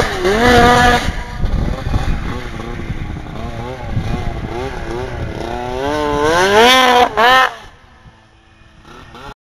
Música